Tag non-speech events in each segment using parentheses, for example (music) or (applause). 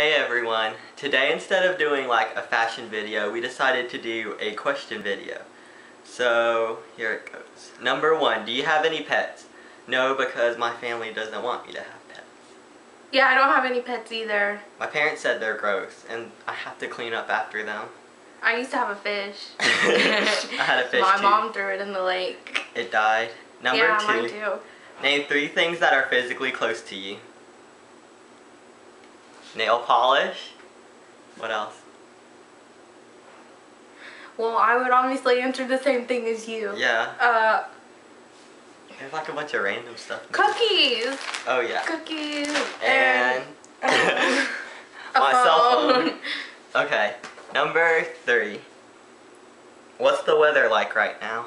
Hey everyone, today instead of doing like a fashion video, we decided to do a question video. So, here it goes. Number one, do you have any pets? No, because my family doesn't want me to have pets. Yeah, I don't have any pets either. My parents said they're gross, and I have to clean up after them. I used to have a fish. (laughs) I had a fish My too. mom threw it in the lake. It died. Number yeah, two, mine too. name three things that are physically close to you. Nail polish. What else? Well, I would obviously answer the same thing as you. Yeah, Uh, there's like a bunch of random stuff. cookies. Oh yeah. Cookies. And a (laughs) my cell phone. phone. (laughs) Okay, number three. What's the weather like right now?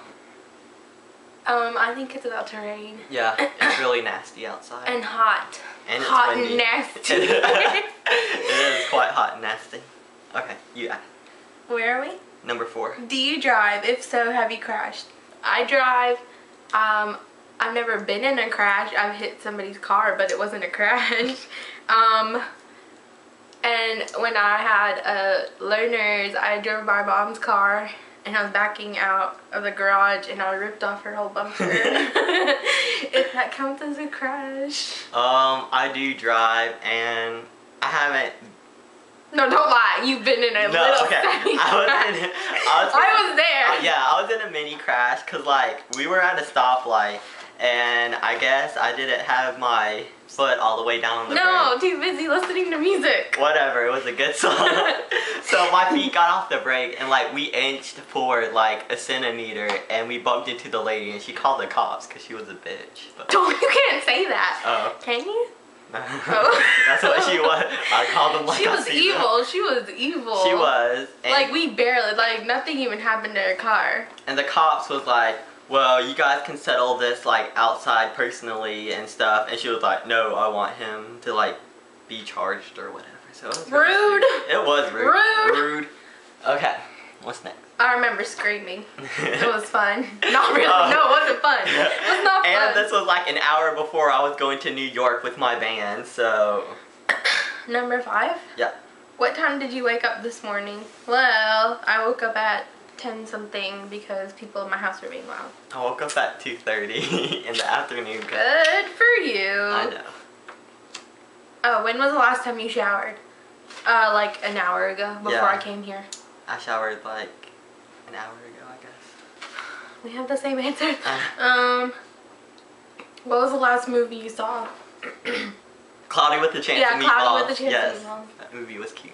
Um, I think it's about to rain. Yeah, it's really (coughs) nasty outside. And hot. And hot and nasty. (laughs) it (laughs) is quite hot and nasty. Okay, you ask. Where are we? Number four. Do you drive? If so, have you crashed? I drive. Um, I've never been in a crash. I've hit somebody's car, but it wasn't a crash. (laughs) um, and when I had uh, learners, I drove my mom's car and I was backing out of the garage and I ripped off her whole bumper. (laughs) (laughs) if that counts as a crash. Um, I do drive and I haven't. No, don't lie. You've been in a No, little okay. (laughs) I was crash. in. I was, I was there. Uh, yeah, I was in a mini crash because like we were at a stoplight and I guess I didn't have my foot all the way down on the No, brake. too busy listening to music. Whatever, it was a good song. (laughs) so my feet got off the brake and like we inched forward like a centimeter and we bumped into the lady and she called the cops because she was a bitch. But, Don't you can't say that. oh. Can you? (laughs) Oh. That's what she was. I called them like she was them. evil. She was evil. She was. Like we barely like nothing even happened to her car. and the cops was like, well, you guys can settle this like outside personally and stuff. And she was like, no, I want him to like be charged or whatever. So it was really Rude. It was rude. Rude. Rude. Okay, what's next? I remember screaming. It was (laughs) fun. Not really. Oh. No, it wasn't fun. It was not fun. And this was like an hour before I was going to New York with my band, so (coughs) Number five. yeah. What time did you wake up this morning? Well, I woke up at ten something because people in my house were being loud. I woke up at 2.30 (laughs) in the afternoon. Good for you. I know. Oh, when was the last time you showered? Uh, like an hour ago before Yeah. I came here. I showered like an hour ago, I guess. We have the same answer. (laughs) Uh, Um, what was the last movie you saw? (clears throat) Cloudy with the Chance Yeah, of Cloudy with the Chance yes, of Meatballs. that movie was cute.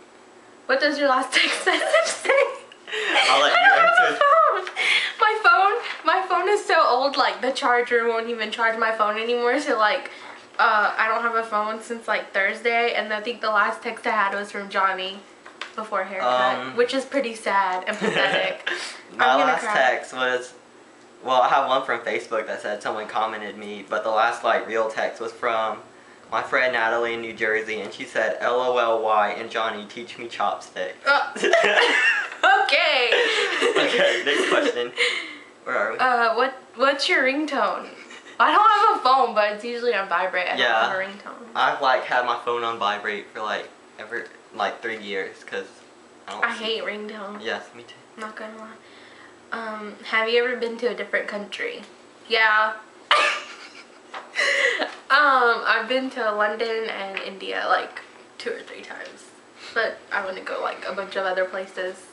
What does your last (laughs) text message say? I'll let I you don't have answer. a phone. My phone, my phone is so old. Like the charger won't even charge my phone anymore. So like, uh, I don't have a phone since like Thursday, and I think the last text I had was from Johnny before haircut, Um. which is pretty sad and pathetic. (laughs) My last cry. text was, well, I have one from Facebook that said someone commented me, but the last like real text was from my friend Natalie in New Jersey, and she said, "LOLY and Johnny teach me chopstick." Uh, (laughs) (laughs) okay. okay, next question. Where are we? Uh, what what's your ringtone? I don't have a phone, but it's usually on vibrate. I Yeah. don't have a ringtone. I've like had my phone on vibrate for like ever like three years because I don't. I hate ringtones. Yes, me too. Not gonna lie. Um, have you ever been to a different country? Yeah. (laughs) um, I've been to London and India like two or three times, but I want to go like a bunch of other places.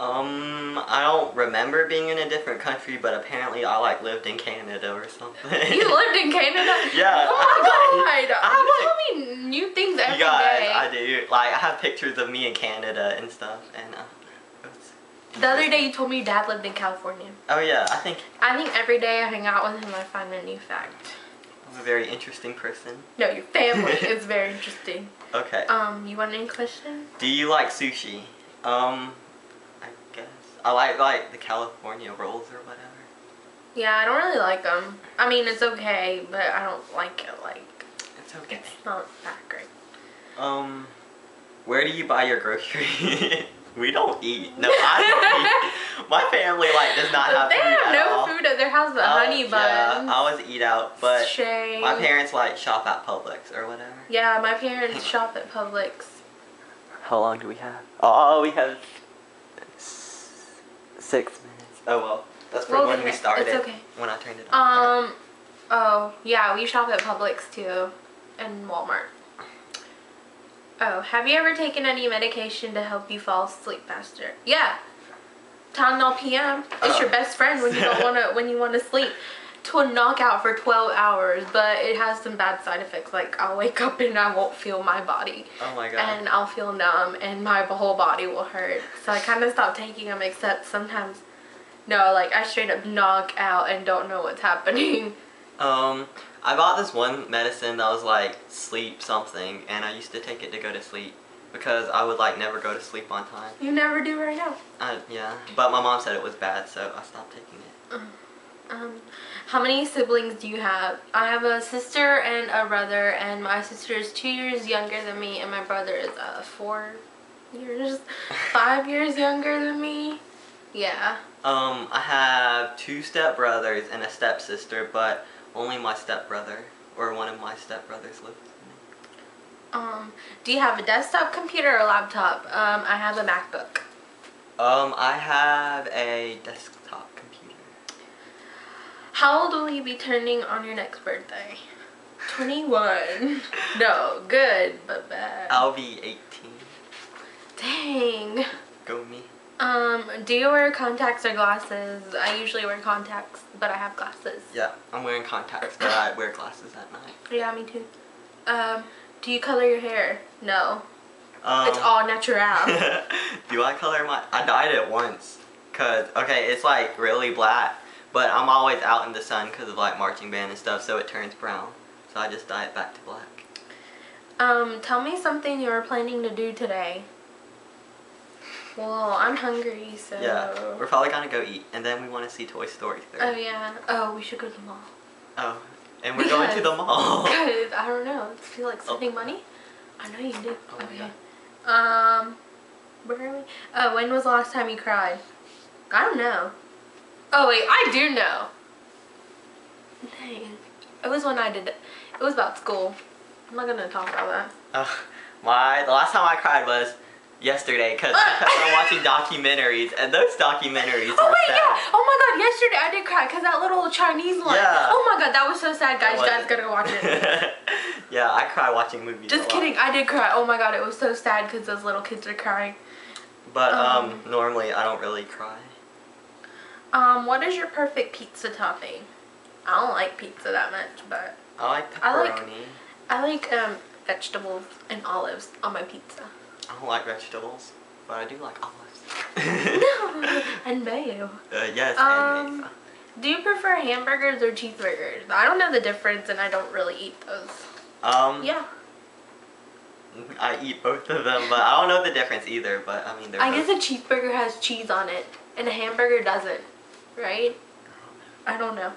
Um, I don't remember being in a different country, but apparently I like lived in Canada or something. You lived in Canada? (laughs) Yeah. Oh my (laughs) god! I I new things every You guys, day. I do. Like, I have pictures of me in Canada and stuff, and uh, The other day you told me your dad lived in California. Oh yeah, I think I think every day I hang out with him I find a new fact. I'm a very interesting person. No, your family (laughs) is very interesting. Okay. Um, you want any question? Do you like sushi? Um, I I like like the California rolls or whatever. Yeah, I don't really like them. I mean, it's okay, but I don't like it. Like, It's okay. it's not that great. Um, where do you buy your groceries? (laughs) we don't eat. No, I don't eat. (laughs) My family like does not have they food have no all. food at their house but Oh, honey Yeah. I always eat out, but Shame. my parents like shop at Publix or whatever. Yeah, my parents shop at Publix. How long do we have? Oh, we have six minutes. Oh well, that's from We'll when we started. It's okay. When I turned it on. Um, oh, yeah, we shop at Publix too and Walmart. Oh, have you ever taken any medication to help you fall asleep faster? Yeah. Tylenol PM. It's Oh. your best friend when you don't (laughs) want to when you want to sleep. To a knockout for 12 hours, but it has some bad side effects. Like I'll wake up and I won't feel my body, oh my god. and I'll feel numb, and my whole body will hurt. So I kind of stopped taking them. Except sometimes, no, like I straight up knock out and don't know what's happening. (laughs) Um, I bought this one medicine that was like sleep something, and I used to take it to go to sleep because I would like never go to sleep on time. You never do right now. Uh, yeah, but my mom said it was bad, so I stopped taking it. Um, how many siblings do you have? I have a sister and a brother, and my sister is two years younger than me, and my brother is uh, four years, (laughs) five years younger than me. Yeah. Um, I have two stepbrothers and a stepsister, but only my stepbrother or one of my stepbrothers lives with me. Um, do you have a desktop computer or laptop? Um, I have a MacBook. Um, I have a desktop. How old will you be turning on your next birthday? 21. (laughs) no, good, but bad. I'll be 18. Dang. Go me. Um, do you wear contacts or glasses? I usually wear contacts, but I have glasses. Yeah, I'm wearing contacts, but I wear glasses at night. Yeah, me too. Um, do you color your hair? No. Um, it's all natural. (laughs) do I color my? I dyed it once. Cause okay, it's like really black, but I'm always out in the sun because of like marching band and stuff, so it turns brown. So I just dye it back to black. um, tell me something you're planning to do today. Well, I'm hungry, so. Yeah, we're probably gonna go eat, and then we want to see Toy Story 3. Oh yeah. Oh, we should go to the mall. Oh, and we're going to the mall. (laughs) Because, (laughs) I don't know. Do you feel like Oh. spending money? I know you do. Oh okay. Um, where are we? Oh, when was the last time you cried? I don't know. Oh wait, I do know. Dang. It was when I did it. It was about school. I'm not gonna talk about that. Uh, my the last time I cried was yesterday because (laughs) I'm watching documentaries, and those documentaries Oh were wait, sad. yeah. Oh my god, yesterday I did cry because that little Chinese one. Yeah. Oh my god, that was so sad, guys. You guys gotta go watch it. (laughs) yeah, I cry watching movies. Just kidding, I did cry. Oh my god, it was so sad because those little kids are crying. But um, Um, normally I don't really cry. Um, what is your perfect pizza topping? I don't like pizza that much, but I like pepperoni. I like- I like um vegetables and olives on my pizza. I don't like vegetables, but I do like olives. no, (laughs) and mayo. (laughs) Uh, yes, Um, and mayo. Do you prefer hamburgers or cheeseburgers? I don't know the difference, and I don't really eat those. Um, Yeah, I eat both of them, but I don't know the difference either. But I mean, they're I both- guess a cheeseburger has cheese on it, and a hamburger doesn't, right? I don't know.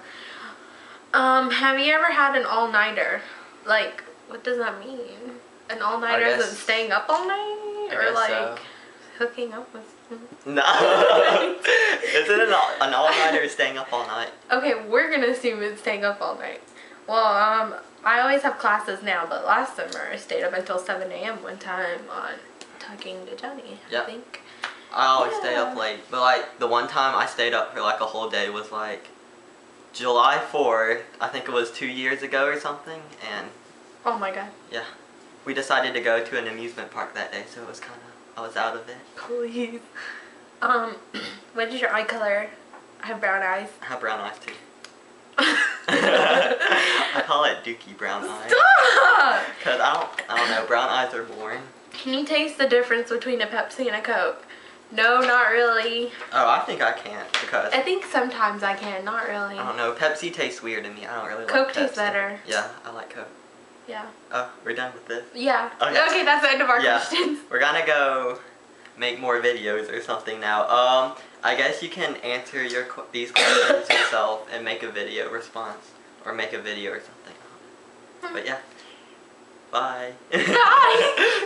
Um, have you ever had an all-nighter? Like, what does that mean? An all-nighter isn't staying up all night, I or like so. hooking up with. (laughs) No. Isn't it an, all- an all-nighter staying up all night? Okay, we're gonna assume it's staying up all night. Well, um, I always have classes now, but last summer I stayed up until 7 a.m. one time on talking to Johnny. Yeah. I think. I always stay up late, but like the one time I stayed up for like a whole day was like July 4th. I think it was two years ago or something, and Oh my god. Yeah. We decided to go to an amusement park that day, so it was kind of I was out of it. Please. Um, (clears throat) what is your eye color? I have brown eyes. I have brown eyes too. (laughs) (laughs) I call it Dookie brown eyes. Stop! Cause I don't, I don't know. Brown eyes are boring. Can you taste the difference between a Pepsi and a Coke? No, not really. Oh, I think I can't because I think sometimes I can, not really. I don't know. Pepsi tastes weird to me. I don't really like Coke tastes better. Yeah, I like Coke. Yeah. Oh, we're done with this. Yeah. Okay. Okay, that's the end of our Yeah. questions. We're gonna go make more videos or something now. Um, I guess you can answer your qu- these questions (coughs) yourself and make a video response or make a video or something. But yeah. Bye. Bye. (laughs)